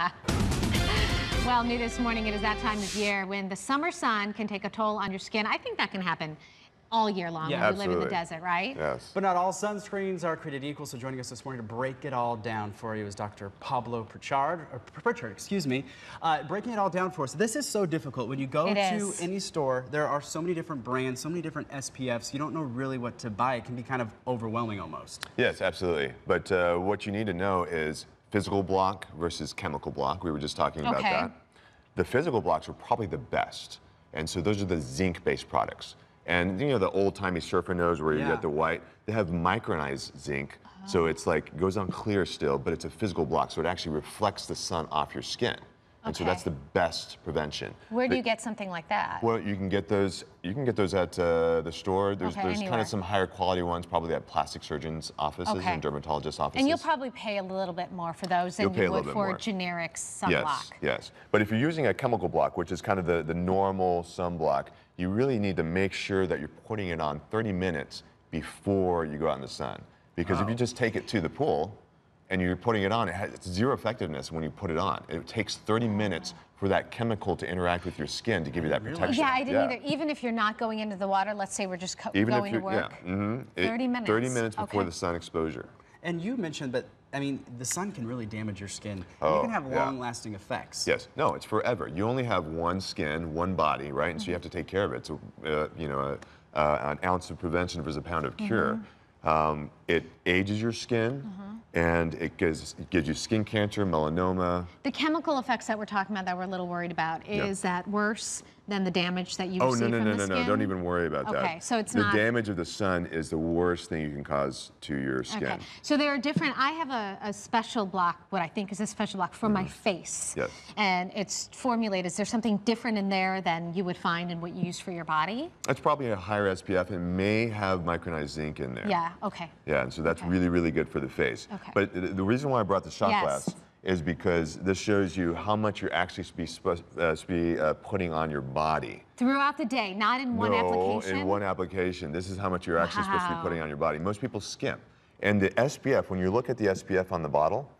Well, new this morning, it is that time of year when the summer sun can take a toll on your skin. I think that can happen all year long Yeah. when we live in the desert, right? Yes. But not all sunscreens are created equal, so joining us this morning to break it all down for you is Dr. Pablo Pritchard, or Pritchard, excuse me, uh, breaking it all down for us. This is so difficult. When you go It to is. any store, there are so many different brands, so many different SPFs, you don't know really what to buy. It can be kind of overwhelming almost. Yes, absolutely. But uh, what you need to know is physical block versus chemical block. We were just talking about Okay. that. The physical blocks are probably the best. And so those are the zinc-based products. And you know the old-timey surfer nose where you Yeah. get the white, they have micronized zinc. So uh-huh. it's like goes on clear still, but it's a physical block, so it actually reflects the sun off your skin. And so that's the best prevention. Where do you get something like that? Well, you can get those. You can get those at uh, the store. There's Okay, there's kind of some higher quality ones, probably at plastic surgeons' offices Okay. and dermatologists' offices. and you'll probably pay a little bit more for those than you would for more. generic sunblock. Yes, yes. But if you're using a chemical block, which is kind of the, the normal sunblock, you really need to make sure that you're putting it on 30 minutes before you go out in the sun. Because if you just take it to the pool and you're putting it on, it has zero effectiveness when you put it on. It takes 30 minutes for that chemical to interact with your skin to give you that protection. Yeah, I didn't either. Even if you're not going into the water, let's say we're just co- Even going if to you're, work. yeah, mhm. It- 30 minutes. 30 minutes before Okay. the sun exposure. And you mentioned that, I mean, the sun can really damage your skin. and you Oh, can have yeah. long-lasting effects. Yes, no, it's forever. You only have one skin, one body, right? And so you have to take care of it. So, uh, you know, uh, uh, an ounce of prevention versus a pound of cure. Um, it ages your skin, and it gives it gives you skin cancer, melanoma. The chemical effects that we're talking about that we're a little worried about, is that worse than the damage that you Oh receive no no from no the no skin? no! Don't even worry about that. Okay, so it's the not- damage of the sun is the worst thing you can cause to your skin. Okay, so there are different. I have a, a special block, what I think is a special block for my face. Mm-hmm. Yes. And it's formulated. Is there something different in there than you would find in what you use for your body? That's probably a higher SPF and may have micronized zinc in there. Yeah. Okay. Yeah, and so that's really, really good for the face. Okay. But the, the reason why I brought the shot Yes. glass is because this shows you how much you're actually spe- spe- uh, spe- uh, putting on your body. Throughout the day, not in one no, application. in one application. This is how much you're actually supposed to be putting on your body. Most people skimp. And the SPF, when you look at the SPF on the bottle,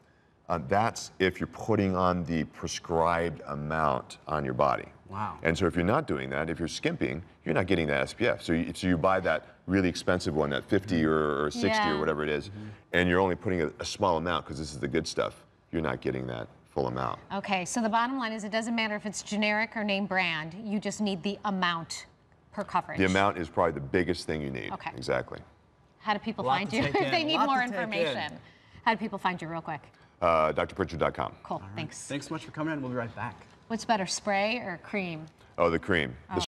uh, that's if you're putting on the prescribed amount on your body. Wow. And so if you're not doing that, if you're skimping, you're not getting that SPF. So you, so you buy that really expensive one, that 50 or, or 60 Yeah. or whatever it is, and you're only putting a, a small amount because this is the good stuff. You're not getting that full amount. Okay, so the bottom line is it doesn't matter if it's generic or name brand. You just need the amount per coverage. The amount is probably the biggest thing you need. Okay. Exactly. How do people find you if they need more to take in. information? How do people find you real quick? Uh, drpritchard.com. Cool, thanks. Thanks so much for coming in. We'll be right back. What's better, spray or cream? Oh, the cream. The